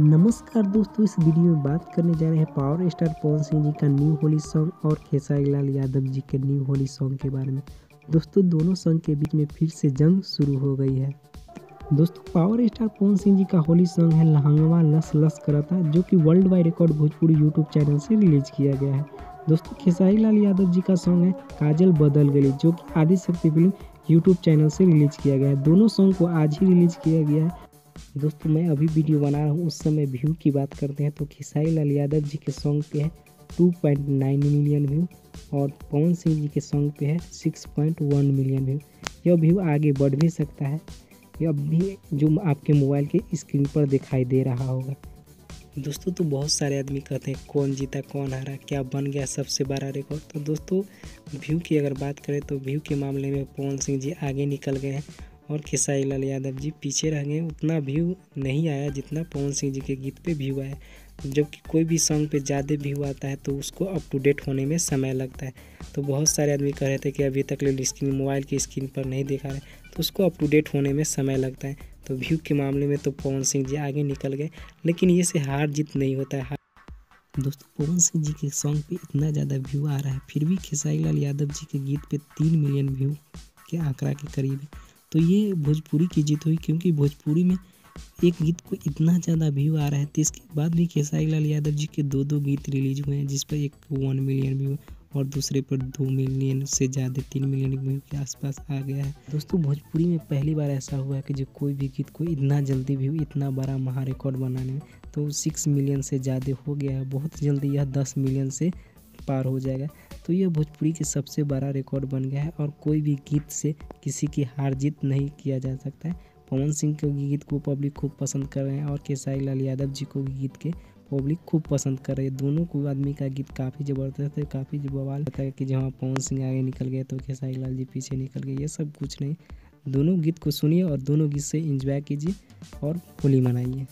नमस्कार दोस्तों, इस वीडियो में बात करने जा रहे हैं पावर स्टार पवन सिंह जी का न्यू होली सॉन्ग और खेसारी लाल यादव जी के न्यू होली सॉन्ग के बारे में। दोस्तों, दोनों सॉन्ग के बीच में फिर से जंग शुरू हो गई है। दोस्तों पावर स्टार पवन सिंह जी का होली सॉन्ग है लहंगवा लस लस करता जो कि world wide record Bhojpuri YouTube channel से रिलीज़ किया गया है। दोस्तों, खेसारी लाल यादव जी का सॉन्ग है, काजल बदल गई जो कि Aadi Shakti film YouTube channel से रिलीज़ किया गया है। दोनों सॉन्ग को आज ही रिलीज़ किया गया है। दोस्तों, मैं अभी वीडियो बना रहा हूँ। उस समय व्यू की बात करते हैं तो खेसारी लाल यादव जी के सॉन्ग पे है। 2.9 मिलियन व्यू और पवन सिंह जी के सॉन्ग पे है। 6.1 मिलियन व्यू यह व्यू आगे बढ़ भी सकता है। यह भी जो आपके मोबाइल के स्क्रीन पर दिखाई दे रहा होगा। दोस्तों तो बहुत सारे आदमी कहते हैं, कौन जीता, कौन हारा? क्या बन गया सबसे बड़ा रिकॉर्ड तो दोस्तों व्यू की अगर बात करें तो व्यू के मामले में पवन सिंह जी आगे निकल गए हैं। और खेसारी लाल यादव जी पीछे रह गए उतना व्यू नहीं आया जितना पवन सिंह जी के गीत पे व्यू आया जबकि कोई भी सॉन्ग पे ज़्यादा व्यू आता है तो उसको अप टू डेट होने में समय लगता है। तो बहुत सारे आदमी कह रहे थे कि अभी तक ले स्क्रीन मोबाइल की स्क्रीन पर नहीं दिखा रहे तो उसको अप टू डेट होने में समय लगता है। तो व्यू के मामले में तो पवन सिंह जी आगे निकल गए, लेकिन ये से हार जीत नहीं होता है। दोस्तों, पवन सिंह जी के सॉन्ग पे इतना ज़्यादा व्यू आ रहा है, फिर भी खेसारी लाल यादव जी के गीत पे तीन मिलियन व्यू के आंकड़ा के करीब है। तो ये भोजपुरी की जीत हुई क्योंकि भोजपुरी में एक गीत को इतना ज़्यादा व्यू आ रहा है तो इसके बाद भी खेसारी लाल यादव जी के दो दो गीत रिलीज़ हुए हैं, जिस पर एक वन मिलियन व्यू और दूसरे पर दो मिलियन से ज़्यादा, तीन मिलियन व्यू के आसपास आ गया है। दोस्तों, भोजपुरी में पहली बार ऐसा हुआ है कि जो कोई भी गीत को इतना जल्दी व्यू इतना बड़ा महा रिकॉर्ड बनाने में तो सिक्स मिलियन से ज़्यादा हो गया है। बहुत जल्दी यह दस मिलियन से पार हो जाएगा। तो यह भोजपुरी के सबसे बड़ा रिकॉर्ड बन गया है और कोई भी गीत से किसी की हार जीत नहीं किया जा सकता है। पवन सिंह के गीत को पब्लिक खूब पसंद कर रहे हैं और केसारी लाल यादव जी को गीत के पब्लिक खूब पसंद कर रही है। दोनों को आदमी का गीत काफ़ी ज़बरदस्त है, काफ़ी बवाल होता है कि जहाँ पवन सिंह आगे निकल गए तो खेसारी लाल जी पीछे निकल गए, ये सब कुछ नहीं। दोनों गीत को सुनिए और दोनों गीत से इंजॉय कीजिए और होली मनाइए।